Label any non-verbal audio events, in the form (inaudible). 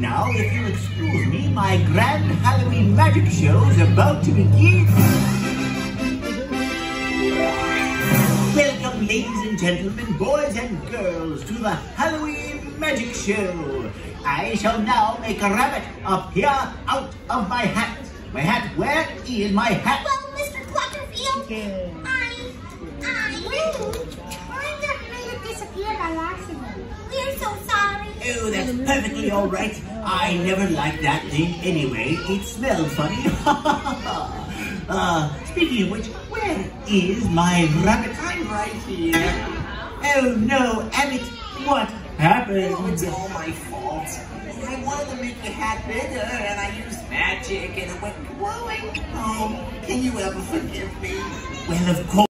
Now, if you'll excuse me, my grand Halloween magic show is about to begin. Welcome, ladies and gentlemen, boys and girls, to the Halloween magic show. I shall now make a rabbit appear out of my hat. My hat, where is my hat? Well, Mr. Clutterfield, I, that's perfectly all right. I never liked that thing anyway. It smelled funny. (laughs) uh, speaking of which, where is my rabbit? I'm right here. Oh no, Abbott, what happened? Oh, it's all my fault. I wanted to make the hat bigger, and I used magic, and it went glowing. Oh, can you ever forgive me? Well, of course.